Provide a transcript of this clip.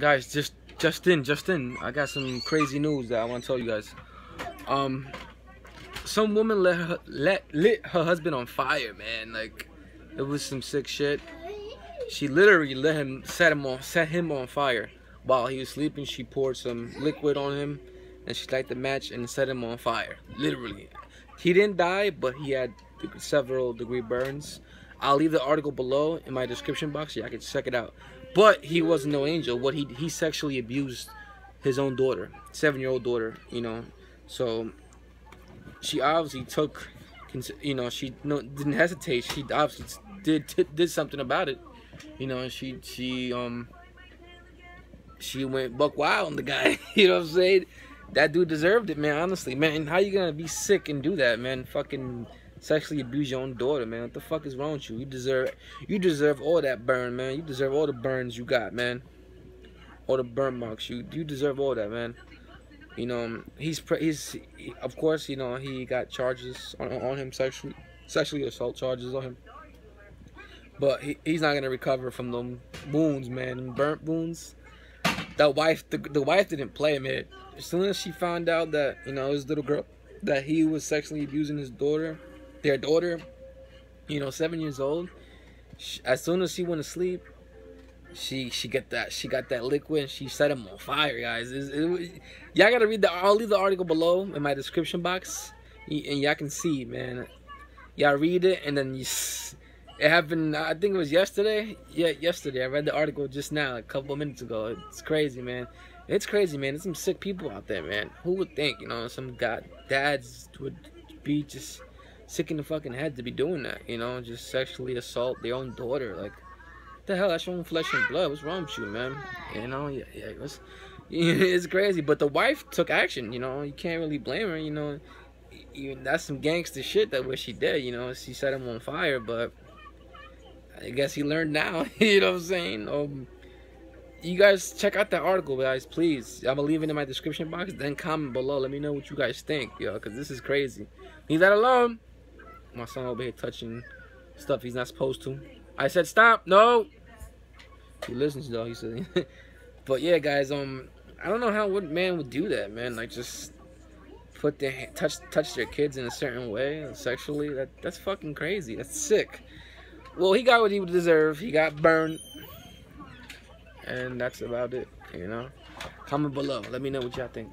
guys, just just in, just in. I got some crazy news that I want to tell you guys. Um, some woman let her, let lit her husband on fire, man. Like it was some sick shit. She literally let him set him on set him on fire while he was sleeping. She poured some liquid on him, and she lighted the match and set him on fire. Literally, he didn't die, but he had several degree burns. I'll leave the article below in my description box so y'all can check it out. But he was no angel. What he he sexually abused his own daughter, seven year old daughter. You know, so she obviously took, you know, she no didn't hesitate. She obviously did did something about it. You know, and she she um she went buck wild on the guy. you know what I'm saying? That dude deserved it, man. Honestly, man. How you gonna be sick and do that, man? Fucking sexually abuse your own daughter, man. What the fuck is wrong with you? You deserve you deserve all that burn, man. You deserve all the burns you got, man. All the burn marks. You you deserve all that, man. You know, he's he's he, of course, you know, he got charges on, on him sexually sexually assault charges on him. But he, he's not gonna recover from them wounds, man. Burnt wounds. That wife, the, the wife didn't play, him, man. As soon as she found out that you know his little girl, that he was sexually abusing his daughter, their daughter, you know, seven years old. She, as soon as she went to sleep, she she got that she got that liquid she set him on fire, guys. It, it, y'all gotta read the. I'll leave the article below in my description box, and y'all can see, man. Y'all read it and then you. It happened. I think it was yesterday. Yeah, yesterday. I read the article just now, a couple minutes ago. It's crazy, man. It's crazy, man. There's some sick people out there, man. Who would think, you know, some god dads would be just sick in the fucking head to be doing that, you know, just sexually assault their own daughter. Like, the hell? That's your own flesh and blood. What's wrong with you, man? You know, yeah, yeah it was, it's crazy. But the wife took action, you know. You can't really blame her, you know. Even that's some gangster shit that what she did, you know. She set him on fire, but I guess he learned now. you know what I'm saying? Um, you guys check out that article, guys. Please, I'm gonna leave it in my description box. Then comment below. Let me know what you guys think, yo, because this is crazy. Leave that alone. My son over here touching stuff he's not supposed to. I said stop. No. He listens though. He said. but yeah, guys. Um, I don't know how what man would do that, man. Like just put their touch touch their kids in a certain way sexually. That that's fucking crazy. That's sick. Well, he got what he would deserve. He got burned, and that's about it. You know. Comment below. Let me know what y'all think.